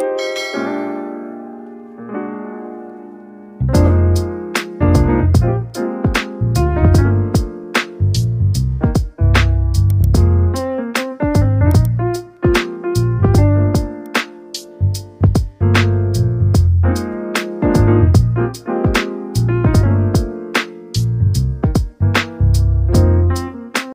Música